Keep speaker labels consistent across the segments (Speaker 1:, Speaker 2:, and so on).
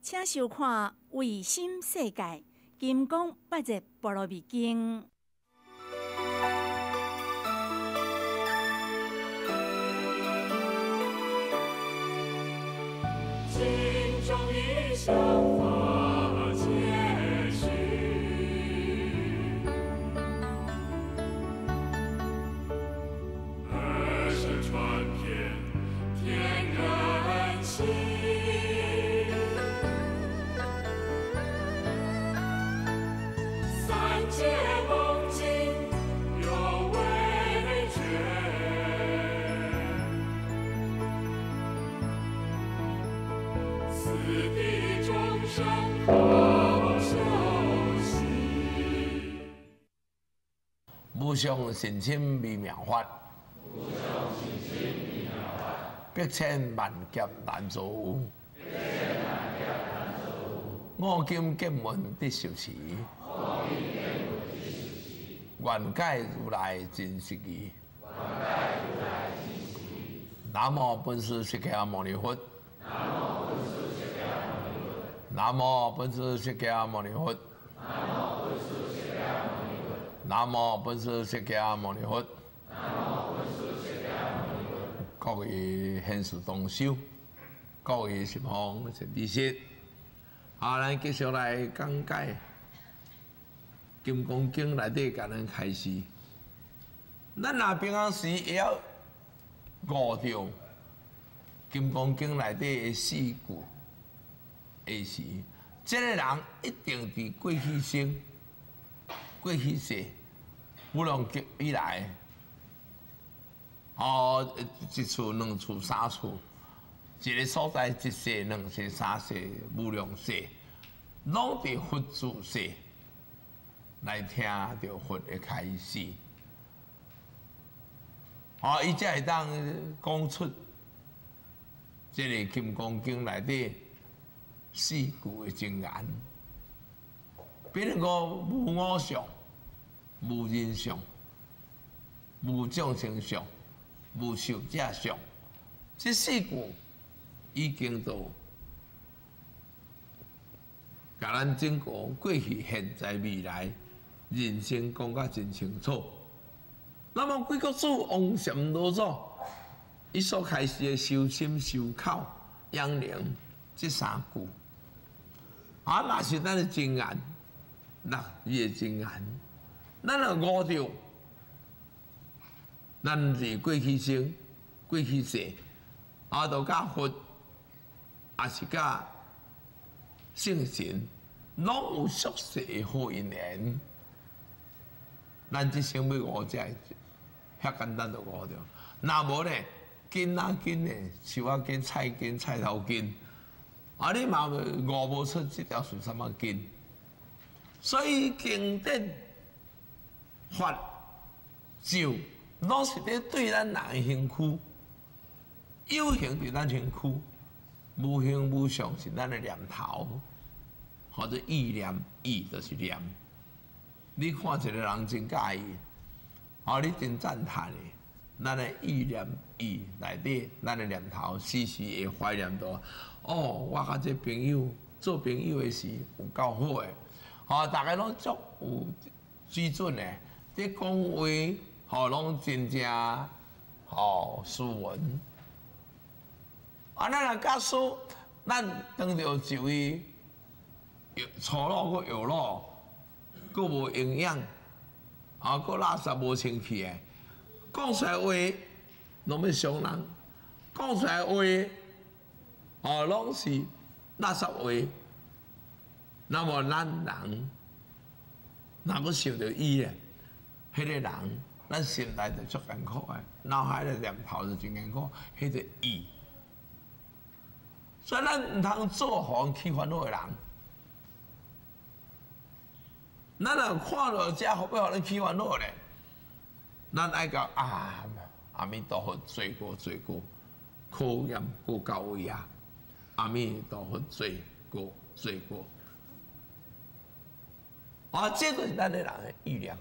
Speaker 1: 请收看《卫星世界》金刚八日波罗蜜经。
Speaker 2: 心中一想生好修习。
Speaker 3: 无上神仙微妙法，百千万劫难遭。我今见闻得受持，愿解如来真实义。南无本师释迦牟尼佛。南无本师释迦牟尼佛。南无本师释迦牟尼佛。各位现世同修，各位十方善知识，好，咱继续来讲解《金刚经》内底，甲咱开始。咱若平常时会晓悟着《金刚经》内底的四句。的是，即个人一定伫过去生、过去世，无论劫以来，哦，一厝、两厝、三厝，一个所在一世、两世、三世、无量世，拢伫佛祖世来听着佛的开示。哦，伊才会当讲出即个《金刚经》内底。四句的真言，比如讲无我相、无人像、无众生相、无受者相，这四句已经都甲咱整个过去、现在、未来人生讲甲真清楚。那么贵国主王禅老祖，伊所开始的修心、修口、养灵这三句。啊，若是咱的真言，那伊的真言，咱若悟着，咱是过去生、过去世，啊，都甲佛，也是甲圣神，拢有宿世的好因缘。咱即生要悟者，遐简单就悟着。若无呢，根啊根呢，树啊根，菜根菜头根。啊！你嘛悟无出即条是什么经？所以经典法就拢是咧对咱人的身躯，有形伫咱身躯，无形无相是咱的念头，或者意念，意就是念。你看一个人真介意，啊！你真赞叹的，咱的意念、意内底，咱的念头时时会怀念到。哦，我甲这朋友做朋友的时有够好诶，吼，大家拢足有水准诶，伫讲话吼拢真正吼斯文。啊，咱若假使咱当着一位粗鲁个油卤，佫无营养，啊，佫垃圾无清气诶，讲出来话拢要伤人，讲出来话。哦，拢是垃圾话。那么咱人，若要受着伊诶，迄个人，咱心内就足艰苦诶，脑海的念头就真艰苦，迄个伊。所以咱毋通做互人起烦恼诶人。咱若看到遮后要互人起烦恼咧，咱爱讲啊，阿弥陀佛，罪过罪过，考验过到位啊！阿弥陀佛，罪过罪过。啊，这个是咱的人的意念。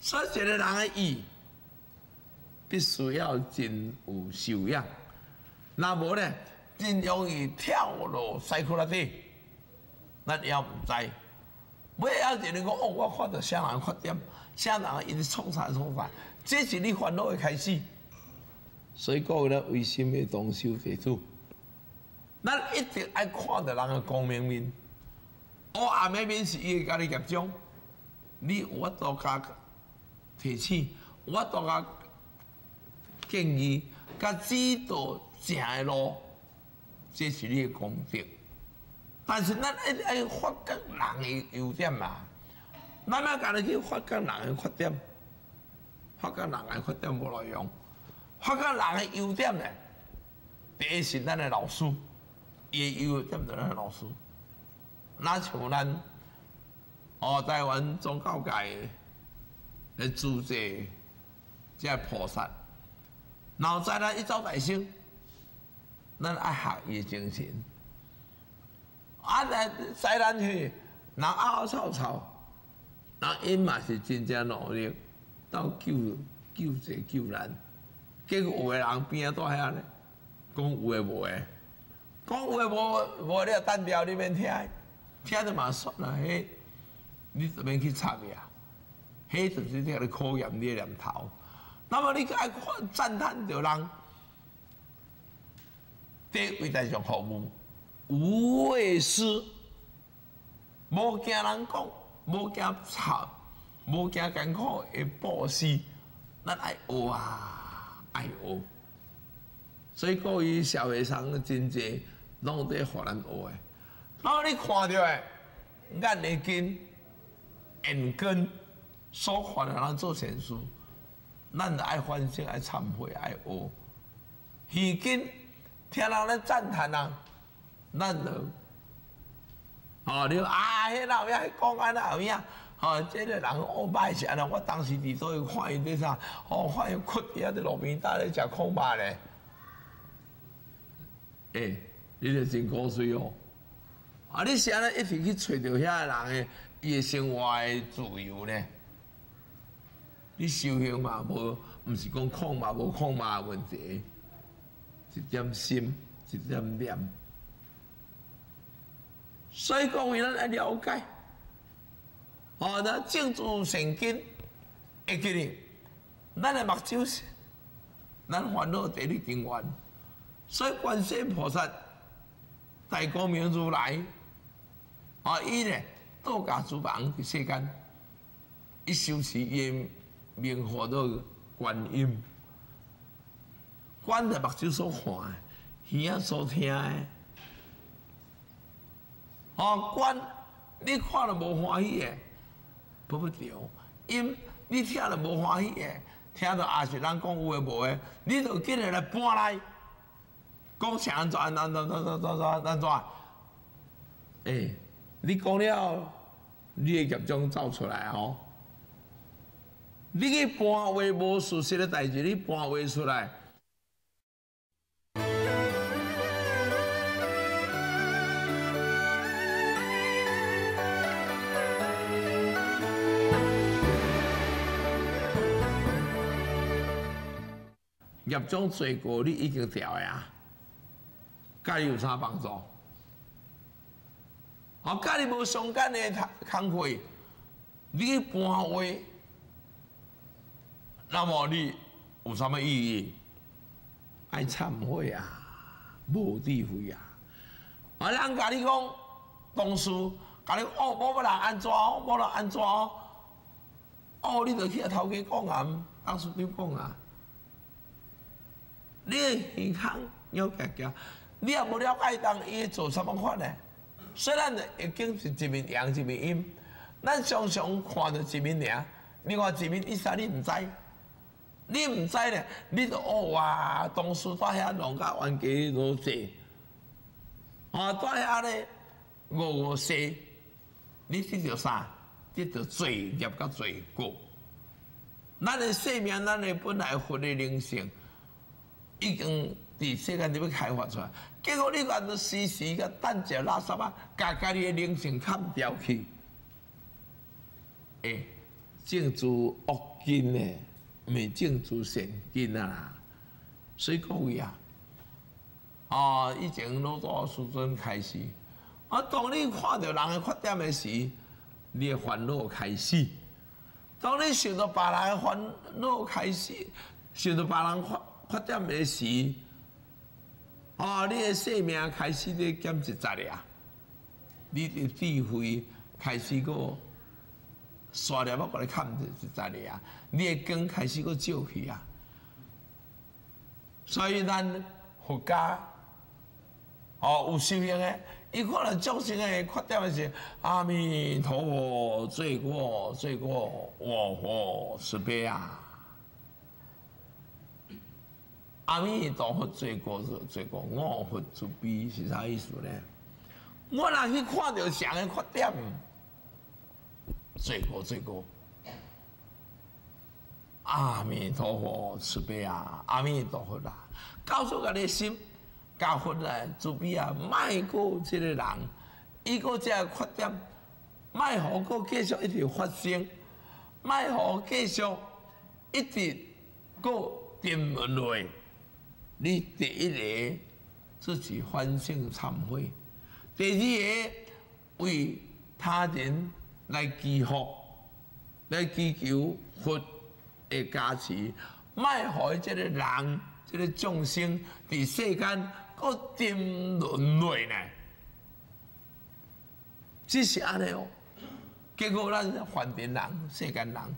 Speaker 3: 所以一个人的意，必须要真有修养。那无呢，真容易跳落西库拉底，咱也毋知。尾后一日讲，哦，我看到啥人发点，啥人一直创啥创啥，这是你烦恼的开始。所以讲咧，为心的同修弟子，咱一直爱看到人的光明面。黑暗的面是伊会甲你业障，你有法度甲提醒，有法度甲建议，甲指导正的路，这是你的功德。但是咱一直爱发觉人的优点嘛，咱要家己去发觉人的缺点，发觉人的缺点无路用，发觉人的优点呢，第一是咱的老师，伊的优点就是咱的老师。那像咱哦，台湾宗教界的主者，即菩萨，然后再来一朝大圣，咱爱学伊精神。啊，来西咱去，人拗吵吵，人因嘛是真正努力，到救救济救人，结果有个人边啊在遐咧，讲有诶无诶，讲有诶无无你单调你免听。听着嘛算啦，迄你怎免去插呀？迄就是你考验你念头。那么你爱看赞叹着人，对为大众服务，无畏师，无惊人讲，无惊吵，无惊艰苦的布施，咱爱学啊，爱学。所以各位社会上真济拢在互咱学诶。然后你看到诶，眼的根、眼根所犯的人做善事，咱就爱反省、爱忏悔、爱学。耳根听人咧赞叹人，咱就哦，你啊，迄老遐讲安那后影，哦，这个人恶歹是安尼，我当时伫倒位看伊伫啥，哦，看伊困伫遐伫路边搭咧食空肉咧，诶，你著真古锥哦。啊！你是安尼一直去找着遐人诶，伊诶生活诶自由呢？你修行嘛无，毋是讲空嘛无空嘛问题，一点心，一点念。所以讲，为咱来了解，哦，那正主圣经会记哩，咱诶目睭是咱烦恼第一根源，所以观世菩萨、大光明如来。啊！伊呢，道家诸王伫世间，伊修持伊名号到观音，观着目睭所看，耳仔所听的。哦，观你看了无欢喜的，不不对；音你听了无欢喜的，听到也是人讲有诶无诶，你就紧来来搬来，讲啥安怎安怎安怎安怎安怎？诶。你讲了，你的业障走出来吼。你去搬话无事实的代志，你搬话出来。业障罪过，你已经掉呀，甲你有啥帮助？啊，甲你无相干的工课，你去搬位，那么你有啥物意义？爱忏悔啊，无智慧啊！啊，人甲你讲，同事甲你哦，我要人安怎哦，无人安怎哦？哦，你着去头家讲啊，当事长讲啊，你耳康要夹夹，你也无了解当伊做啥物款呢？虽然已经是一面阳一面阴，咱常常看到一面阳，另外一面意思你毋知，你毋知咧，你就哦哇，当时在遐弄甲冤家路济，啊，在遐咧误事，你得着啥？得着罪孽甲罪过。咱的生命，咱的本来佛的灵性，已经伫世间里要开发出来。结果你按着时时个等着垃圾啊，家家己的灵性砍掉去，诶，种植恶根呢，未种植善根啊！所以各位啊，哦，以前老早时阵开始，啊，当你看到人的缺点的时，你的烦恼开始；当你想到别人的烦恼开始，想到别人缺缺点的时，哦，你的生命开始咧减一截啊，你的智慧开始个刷了我过来看一截啊，你的光开始个照去啊，所以咱佛家。哦，有修行的，伊看到众生的缺点是，阿弥陀佛，罪过罪过，我佛慈悲啊！阿弥陀佛，罪过是罪过，我佛慈悲是啥意思呢？我若去看到谁的缺点，罪过罪过，阿弥陀佛慈悲啊！阿弥陀佛啦，告诉我的心。教佛来慈悲啊！卖过这个人，伊个这缺点，卖好个继续一直发生，卖好继续一直个沉沦落。你第一个自己反省忏悔，第二个为他人来祈福，来祈求佛的加持，卖好这个人，这个众生伫世间。个沉沦落呢，只是安尼哦。结果咱凡尘人、世间人，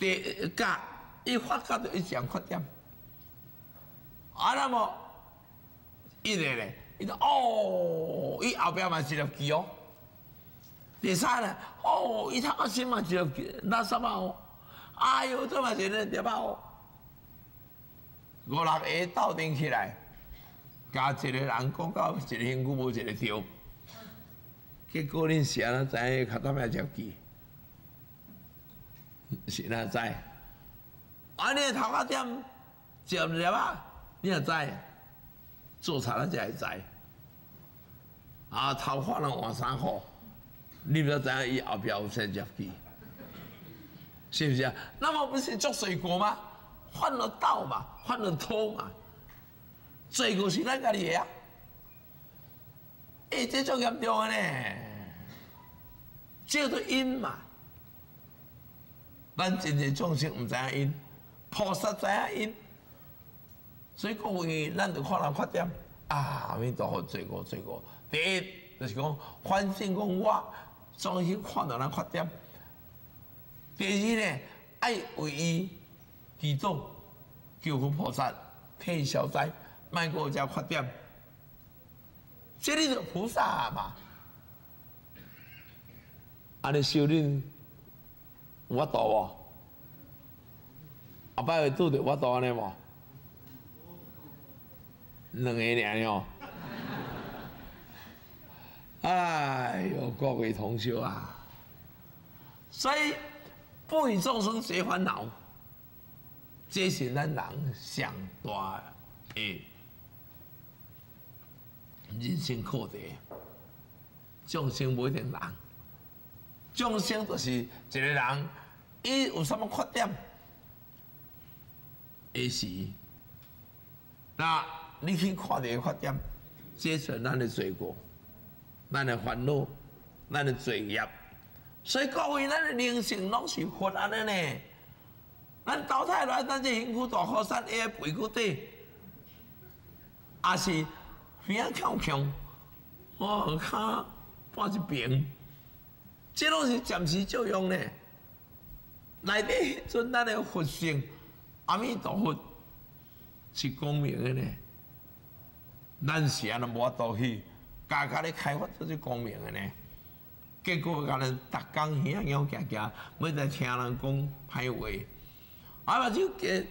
Speaker 3: 第一甲伊发觉到一项缺点，啊那么一个咧，伊就哦，伊后壁嘛一粒记哦。第三咧，哦，伊头壳先嘛一粒记，那什么哦？哎呦，这嘛一粒对吧哦？五六个斗阵起来，加一个人讲到一个兴趣无一个对，结果恁是安怎知？较多咩着记？是安怎知？啊，你头发点接入啊？你也知？做菜咱才会知。啊，头发能换衫裤，你不知影伊后壁有生接记？是不是啊？那么不是做水果吗？换了道嘛，换了托嘛，罪过是咱家己啊！哎，这种严重的呢，叫做因嘛。咱真正众生唔知影因，菩萨知影因，所以各位，咱就看人缺点啊，阿弥陀佛，罪过罪过。第一就是讲反省讲我总是看到人缺点。第二呢，爱为伊。祈祷求佛菩萨替伊消灾，卖过遮缺点，这里就菩萨嘛。安尼修炼有法度无？摆会拄着法度安尼无？两个尔哟。哎呦，各位同学啊，所以不与众生结烦恼。这是咱人上大的人生课题。众生不一定人，众生就是一个人，伊有什么缺点？也是，那你去看这个发展，这是咱的罪过，咱的烦恼，咱的罪业。所以各位，咱的灵性拢是活安尼呢。咱淘汰来，咱这辛苦大河山下背骨底，也是耳仔翘翘，哦，脚半一平，这拢是暂时作用呢。内底迄阵咱的佛性，阿弥陀佛是光明的呢。咱是安尼无法度去，家家咧开发出是光明的呢。结果甲咱逐工耳仔痒夹夹，要在听人讲歹话。啊！嘛就金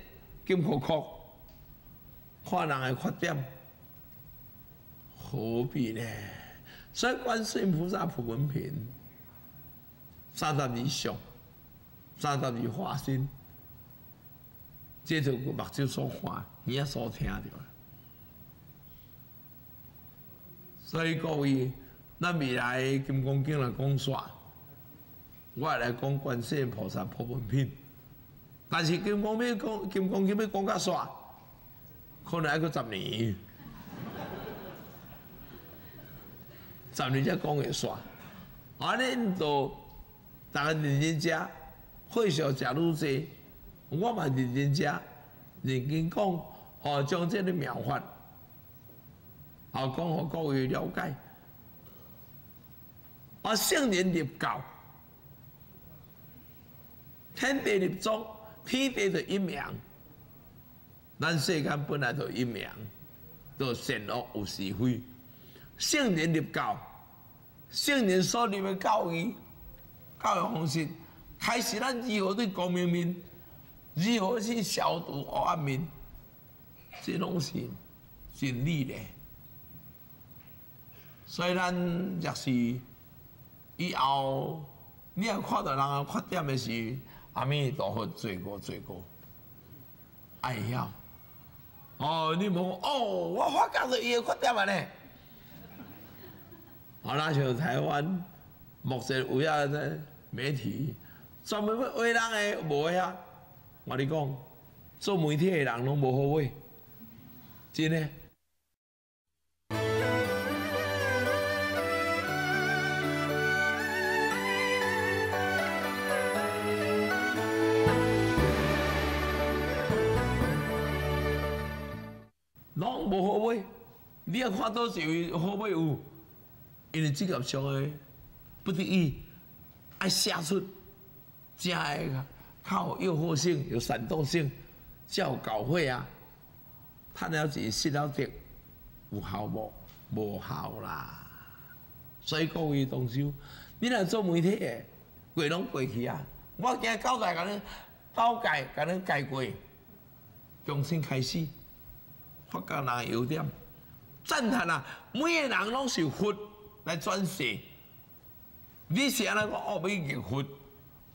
Speaker 3: 金苦苦，看人的缺点，何必呢？所以观世音菩萨普文品，三十二相，三十二化身，这就目睭所看，耳仔所听着。所以各位，咱未来金刚经来讲煞，我来讲观世音菩萨普门品。但是金光要讲金光经要讲较煞，可能还阁十年，十年才讲会煞。啊，恁都逐个认真食，会少食愈济，我嘛认真食，认真讲，吼，将这个妙法，啊，讲互各位了解。啊，圣人立教，天地立宗，天地就一命。咱世间本来就一命，就善恶有是非。圣人立教，圣人所立的教义、教育方式，开始咱如何对光明面，如何去消除黑暗面，这拢是真理咧。所以咱若是以后，你若看到人啊缺点的时，阿弥陀佛罪过罪过，爱晓。哦，你问哦，我发觉到伊的缺点啊呢。好啦，像台湾目前有遐个媒体，专门要画人的无遐。我你讲，做媒体的人拢无好话，真的。拢无好买，你要看到是好买有，因为职业上的不得已，爱写出真个靠诱惑性、有煽动性，才有搞会啊。趁了钱失了德，有效无？无效啦。所以各位同修，你若做媒体的，过拢过去啊。我今日交代甲你，交代甲你改过，重新开始。发觉人优点，赞叹啊！每个人拢是佛来转世。你是安尼讲哦，要念佛、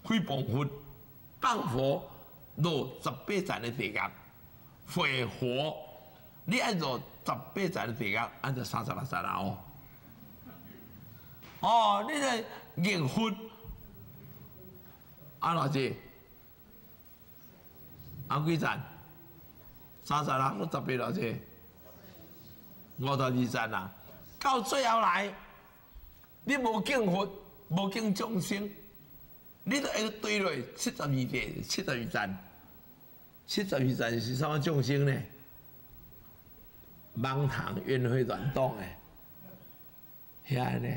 Speaker 3: 诽谤佛、谤佛，落十八层的地狱；毁火，你按照十八层的地狱，按照三十六层哦。哦，你个念佛，安偌济？按几层？三十啦，我十八了这，五十二层啦。到最后来，你无敬佛，无敬众生，你就会对落七十二地，七十二层。七十二层是什么众生呢？盲堂冤会乱动诶，遐呢。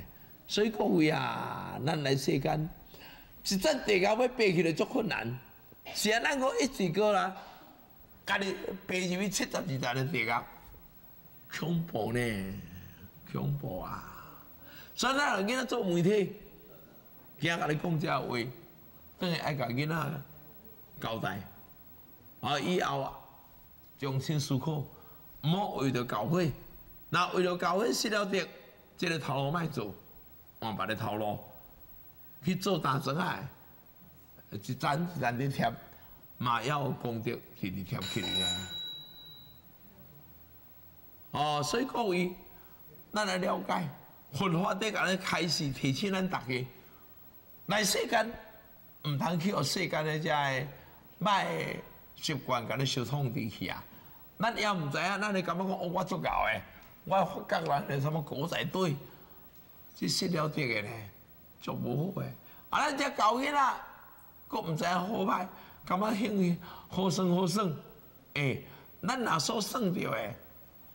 Speaker 3: 所以各位啊，咱来世间，一阵地高要爬起来足困难，是啊，咱个一直过啦。家己爬入去七十二层的地狱，恐怖呢，恐怖啊！所以咱囡仔做媒体，惊甲你讲这话，等于爱甲囡仔交代。啊，以后啊，重新思考，毋好为着教会，那为着教会失了德，这个头路卖做，换别个头路去做大庄啊，一层一层的贴。嘛要功德去伫贴起来啊！哦，所以各位，咱来了解佛法底甲咱开始提醒咱大家，来世间毋通去学世间的遮个歹习惯，甲你小创治去啊！咱也毋知影，咱你感觉讲，我足够诶，我发觉人什么狗仔队，这失了德个呢，足无好诶！啊，咱遮教囡仔，佫毋知影好歹。感觉兴趣好算好算，诶，咱若所算着诶，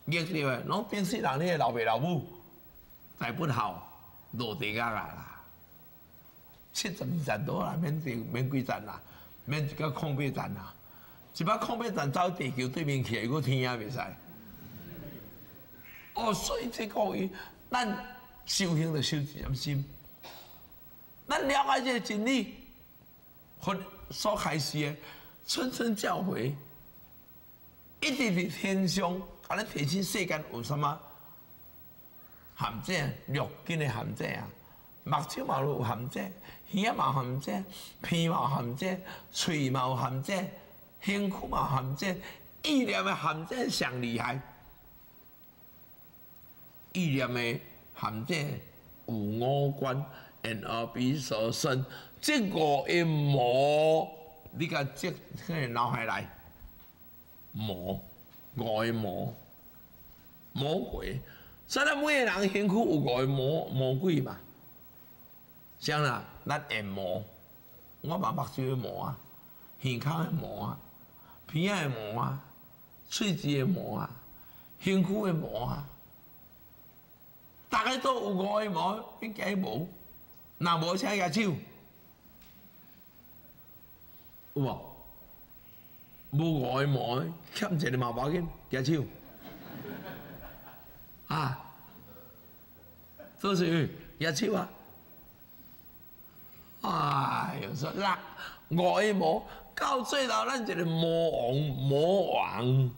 Speaker 3: 逆着诶，拢变死人，你诶老爸老母，大不好落地啊啦，七十二站多啦，免地免几站啦，免一个空白站啦，一把空白站走地球对面去，个天也袂使。哦，所以这个伊，咱修行就修一点心，咱了解这个真理，或。所开始的谆谆教诲，一直伫天上，甲咱提醒世间有什么陷阱、六根的陷阱啊，目睭嘛有陷阱，耳嘛有陷阱，鼻嘛有陷阱，喙嘛有陷阱，身躯嘛有陷阱，意念的陷阱上厉害，意念的陷阱有五官，眼耳鼻舌身。这五个魔，你甲这个脑海来魔，五个魔，魔鬼。所以每个人身躯有五个魔魔鬼嘛。像啦，咱按摩，我把目睭的魔啊，耳孔的魔啊，鼻仔的魔啊，喙齿的魔啊，身躯的魔啊。大家都有五个魔，边个无？那无请举手，有无？无五个魔，欠一个嘛无要紧，举手。啊，做事举手啊！哎哟，说那五个魔，到最后咱一个魔王，魔王，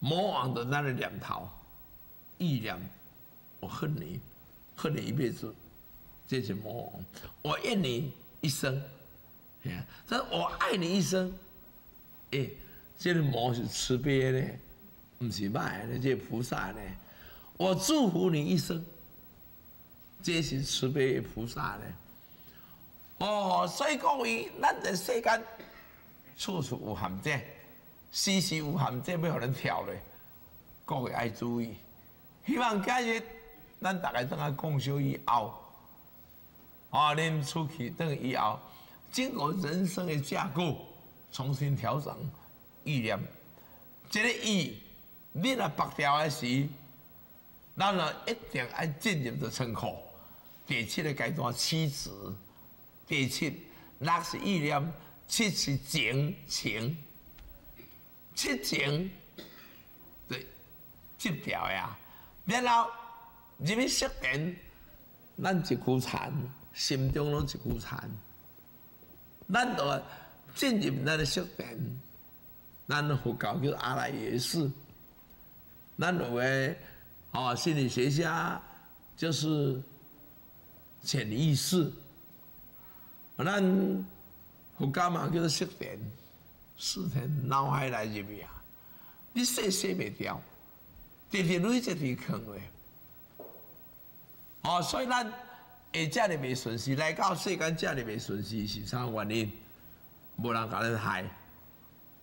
Speaker 3: 魔王的咱的念头、意念，我恨你，恨你一辈子，这是魔王。我怨你一生，哎，但我爱你一生，哎，这个魔是慈悲的，不是歹的，这菩萨呢，我祝福你一生。这是慈悲的菩萨呢。哦，所以各位，咱这世间处处有陷阱，时时有陷阱要互人跳嘞，各位爱注意。希望今日咱大家等下共修以后，啊，恁出去等以后，经过人生的架构重新调整意念，这个意，你若拔掉的时，咱就一定爱进入的仓库。第七个阶段，七子；第七，六是意念；七是情情，七情对，七条呀。然后入去设定，咱一股禅，心中拢一股禅。咱就进入咱的设定，咱佛教叫阿赖耶识。咱认为，哦，心理学家就是。潜意识，咱佛家嘛叫做识电，识电脑海来入去啊，你洗洗袂掉，直直累一直坑嘞。哦，所以咱会遮尔袂顺势，来到世间遮尔袂顺势是啥原因？无人甲咱害，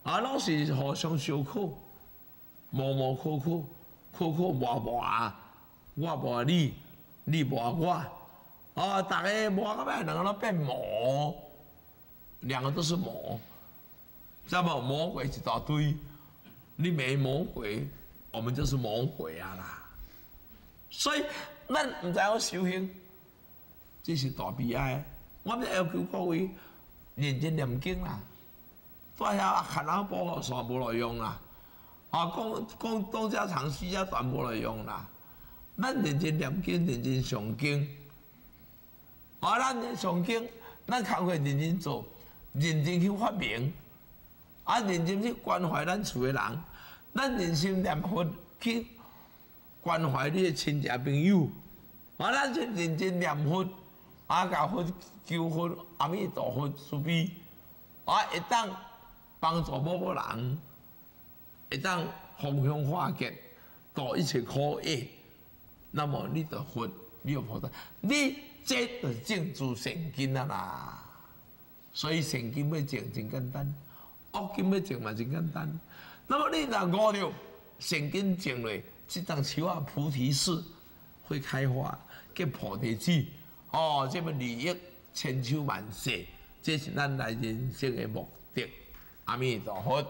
Speaker 3: 啊，拢是互相相苦，磨磨苦苦，苦苦磨磨啊，我磨你，你磨我。哦，大家摸到尾，两个都变魔，两个都是魔，知道不？魔鬼一大堆，你没魔鬼，我们就是魔鬼啊啦。所以，咱唔知我修行，这是大悲哀。我们要求各位认真念经啦，大下看阿波算无路用啦，啊，讲讲东家长西家短无路用啦。咱认真念经，认真上经。啊！咱上经，咱工课认真做，认真去发明，啊，认真去关怀咱厝诶人，咱认真念佛去关怀你诶亲戚朋友，啊，咱就认真念佛，啊，甲佛求佛，阿弥陀佛慈悲，啊，会当帮助某某人，会当方向化解，度一切苦厄，那么你的佛，你有菩萨，你。这就正做圣经啊啦，所以圣经要正真简单，恶经要正嘛真简单。那么你若悟着圣经正嘞，这张树啊菩提树会开花结菩提子，哦，这么利益千秋万世，这是咱来人生的目的。阿弥陀佛。